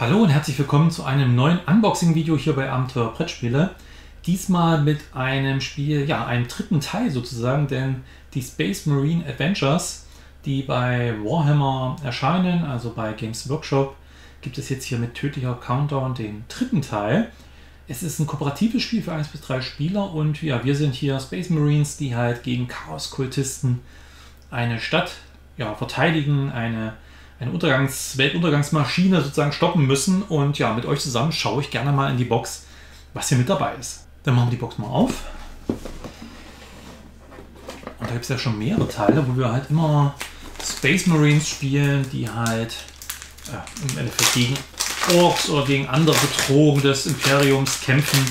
Hallo und herzlich willkommen zu einem neuen Unboxing-Video hier bei Abenteuer Brettspiele. Diesmal mit einem Spiel, ja, einem dritten Teil sozusagen, denn die Space Marine Adventures, die bei Warhammer erscheinen, also bei Games Workshop, gibt es jetzt hier mit Tödlicher Countdown den dritten Teil. Es ist ein kooperatives Spiel für 1 bis 3 Spieler und ja, wir sind hier Space Marines, die halt gegen Chaos-Kultisten eine Stadt ja, verteidigen, eine eine Untergangs Weltuntergangsmaschine sozusagen stoppen müssen. Und ja, mit euch zusammen schaue ich gerne mal in die Box, was hier mit dabei ist. Dann machen wir die Box mal auf. Und da gibt es ja schon mehrere Teile, wo wir halt immer Space Marines spielen, die halt äh, im Endeffekt gegen Orks oder gegen andere Bedrohungen des Imperiums kämpfen.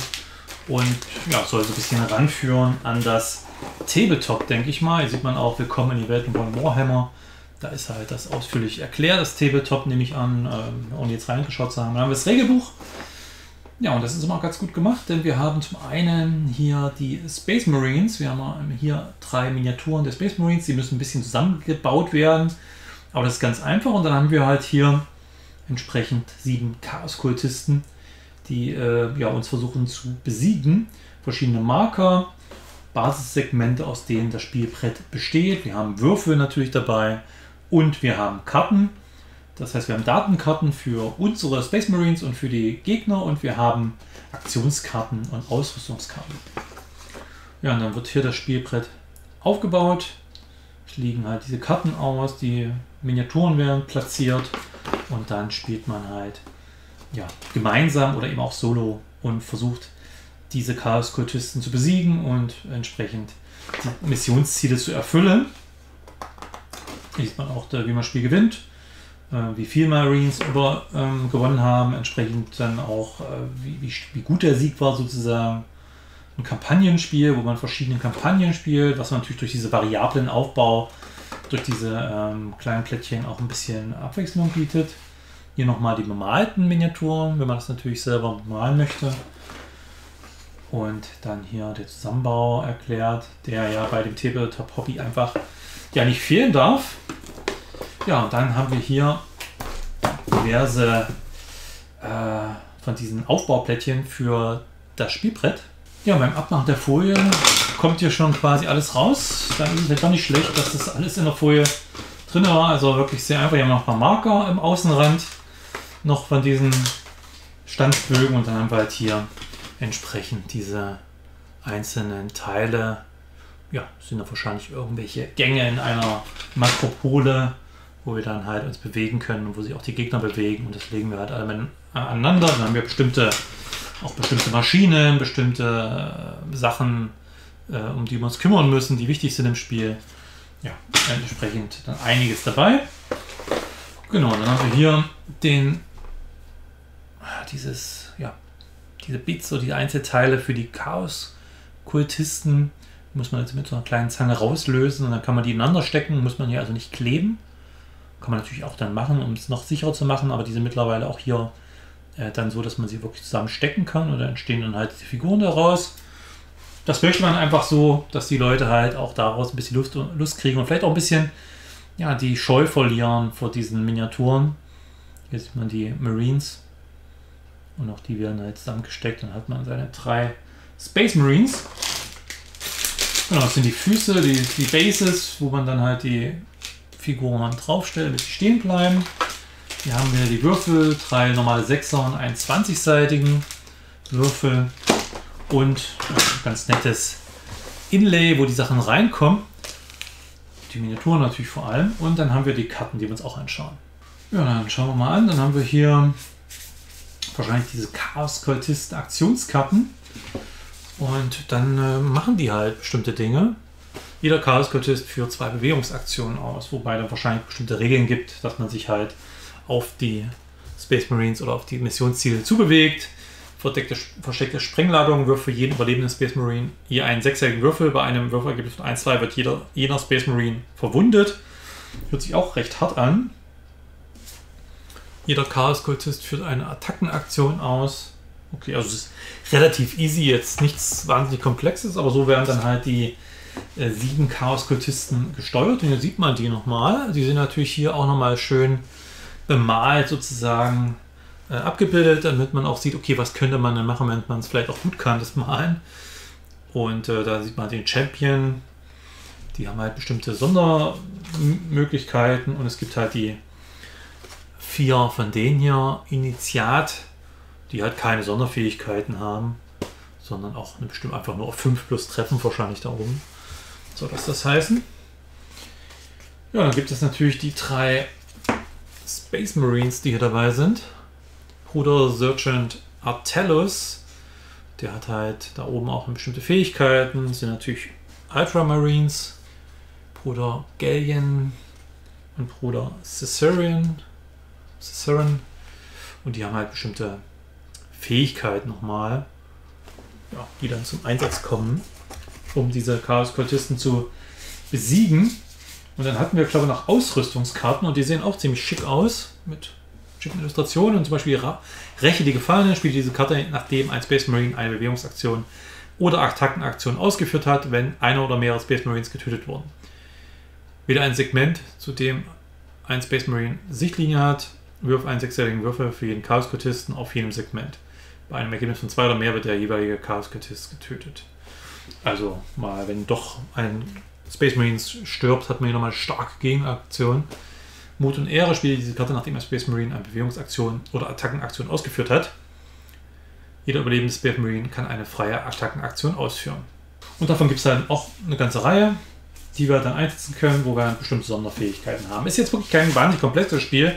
Und ja, soll so ein bisschen heranführen an das Tabletop, denke ich mal. Hier sieht man auch Willkommen in die Welten von Warhammer. Da ist halt das ausführlich erklärt, das Tabletop nehme ich an, ähm, ohne jetzt reingeschaut zu haben. Dann haben wir das Regelbuch. Ja, und das ist immer ganz gut gemacht, denn wir haben zum einen hier die Space Marines. Wir haben hier drei Miniaturen der Space Marines, die müssen ein bisschen zusammengebaut werden. Aber das ist ganz einfach. Und dann haben wir halt hier entsprechend sieben Chaos-Kultisten, die äh, ja, uns versuchen zu besiegen. Verschiedene Marker, Basissegmente, aus denen das Spielbrett besteht. Wir haben Würfel natürlich dabei. Und wir haben Karten. Das heißt, wir haben Datenkarten für unsere Space Marines und für die Gegner und wir haben Aktionskarten und Ausrüstungskarten. Ja, und dann wird hier das Spielbrett aufgebaut. Es liegen halt diese Karten aus, die Miniaturen werden platziert und dann spielt man halt ja, gemeinsam oder eben auch solo und versucht diese Chaos-Kultisten zu besiegen und entsprechend die Missionsziele zu erfüllen. Sieht man auch, wie man Spiel gewinnt, äh, wie viel Marines über, ähm, gewonnen haben, entsprechend dann auch, äh, wie, wie, wie, gut der Sieg war sozusagen. Ein Kampagnenspiel, wo man verschiedene Kampagnen spielt, was man natürlich durch diese variablen Aufbau, durch diese ähm, kleinen Plättchen auch ein bisschen Abwechslung bietet. Hier nochmal die bemalten Miniaturen, wenn man das natürlich selber malen möchte. Und dann hier der Zusammenbau erklärt, der ja bei dem Tabletop Hobby einfach ja nicht fehlen darf. Ja, und dann haben wir hier diverse äh, von diesen Aufbauplättchen für das Spielbrett. Ja, beim Abmachen der Folie kommt hier schon quasi alles raus. Dann ist es ja gar nicht schlecht, dass das alles in der Folie drin war. Also wirklich sehr einfach. Hier haben wir noch paar Marker im Außenrand noch von diesen Standbögen und dann haben wir halt hier entsprechend diese einzelnen Teile ja, sind da wahrscheinlich irgendwelche Gänge in einer Makropole, wo wir dann halt uns bewegen können und wo sich auch die Gegner bewegen und das legen wir halt alle aneinander. Dann haben wir bestimmte, auch bestimmte Maschinen, bestimmte äh, Sachen, äh, um die wir uns kümmern müssen, die wichtig sind im Spiel. Ja, entsprechend dann einiges dabei. Genau, dann haben wir hier den, dieses, ja, diese Bits oder die Einzelteile für die Chaos-Kultisten muss man jetzt mit so einer kleinen Zange rauslösen und dann kann man die ineinander stecken, muss man hier also nicht kleben. Kann man natürlich auch dann machen, um es noch sicherer zu machen, aber die sind mittlerweile auch hier äh, dann so, dass man sie wirklich zusammen stecken kann und dann entstehen dann halt die Figuren daraus. Das möchte man einfach so, dass die Leute halt auch daraus ein bisschen Lust, Lust kriegen und vielleicht auch ein bisschen ja, die Scheu verlieren vor diesen Miniaturen. Hier sieht man die Marines und auch die werden halt zusammengesteckt. Dann hat man seine drei Space Marines. Genau, das sind die Füße, die, die Bases, wo man dann halt die Figuren draufstellt, damit sie stehen bleiben. Hier haben wir die Würfel, drei normale 6er und einen 20-seitigen Würfel und ein ganz nettes Inlay, wo die Sachen reinkommen. Die Miniaturen natürlich vor allem. Und dann haben wir die Karten, die wir uns auch anschauen. Ja, dann schauen wir mal an. Dann haben wir hier wahrscheinlich diese Chaos-Kultisten-Aktionskarten. Und dann äh, machen die halt bestimmte Dinge. Jeder Chaos-Kultist führt zwei Bewegungsaktionen aus, wobei dann wahrscheinlich bestimmte Regeln gibt, dass man sich halt auf die Space Marines oder auf die Missionsziele zubewegt. Verdeckte, versteckte Sprengladung wirft für jeden überlebenden Space Marine je einen sechsjährigen Würfel. Bei einem Würfelergebnis von 1-2 wird jeder, jeder Space Marine verwundet. Hört sich auch recht hart an. Jeder Chaos-Kultist führt eine Attackenaktion aus. Okay, also es ist relativ easy, jetzt nichts wahnsinnig Komplexes, aber so werden dann halt die äh, sieben Chaos-Kultisten gesteuert. Und hier sieht man die nochmal. Die sind natürlich hier auch nochmal schön bemalt sozusagen äh, abgebildet, damit man auch sieht, okay, was könnte man denn machen, wenn man es vielleicht auch gut kann, das Malen. Und äh, da sieht man den Champion. Die haben halt bestimmte Sondermöglichkeiten und es gibt halt die vier von denen hier, Initiat, die halt keine Sonderfähigkeiten haben, sondern auch eine bestimmt einfach nur auf 5 plus Treffen wahrscheinlich da oben. Soll das das heißen? Ja, dann gibt es natürlich die drei Space Marines, die hier dabei sind. Bruder Sergeant Artellus, der hat halt da oben auch bestimmte Fähigkeiten, sind natürlich Ultramarines, Bruder Gallion und Bruder Caesarian, Caesarian und die haben halt bestimmte Fähigkeiten nochmal, ja, die dann zum Einsatz kommen, um diese Chaos-Kultisten zu besiegen. Und dann hatten wir, glaube ich, noch Ausrüstungskarten und die sehen auch ziemlich schick aus mit schicken Illustrationen. Zum Beispiel Räche die Gefallenen spielt diese Karte, nachdem ein Space Marine eine Bewegungsaktion oder Attackenaktion ausgeführt hat, wenn einer oder mehrere Space Marines getötet wurden. Wieder ein Segment, zu dem ein Space Marine Sichtlinie hat, wirft einen sechsjährigen Würfel für jeden Chaos-Kultisten auf jedem Segment. Bei einem Ergebnis von zwei oder mehr wird der jeweilige Chaos-Kultist getötet. Also mal, wenn doch ein Space Marines stirbt, hat man hier nochmal starke Gegenaktion. Mut und Ehre spielt diese Karte, nachdem ein Space Marine eine Bewegungsaktion oder Attackenaktion ausgeführt hat. Jeder überlebende Space Marine kann eine freie Attackenaktion ausführen. Und davon gibt es dann auch eine ganze Reihe, die wir dann einsetzen können, wo wir bestimmte Sonderfähigkeiten haben. Ist jetzt wirklich kein wahnsinnig komplexes Spiel,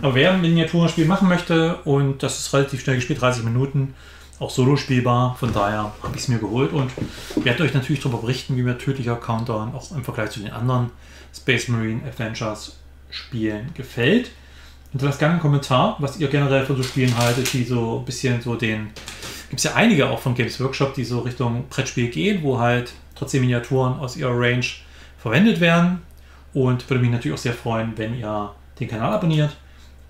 aber wer ein Miniaturenspiel machen möchte und das ist relativ schnell gespielt, 30 Minuten, auch solo spielbar, von daher habe ich es mir geholt und werde euch natürlich darüber berichten, wie mir tödlicher Countdown auch im Vergleich zu den anderen Space Marine Adventures Spielen gefällt. Hinterlasst gerne einen Kommentar, was ihr generell von so Spielen haltet, die so ein bisschen so den. Gibt es ja einige auch von Games Workshop, die so Richtung Brettspiel gehen, wo halt trotzdem Miniaturen aus ihrer Range verwendet werden. Und würde mich natürlich auch sehr freuen, wenn ihr den Kanal abonniert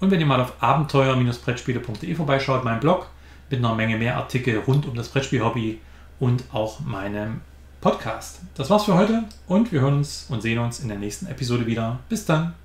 und wenn ihr mal auf abenteuer-brettspiele.de vorbeischaut, mein Blog mit einer Menge mehr Artikel rund um das Brettspiel-Hobby und auch meinem Podcast. Das war's für heute und wir hören uns und sehen uns in der nächsten Episode wieder. Bis dann!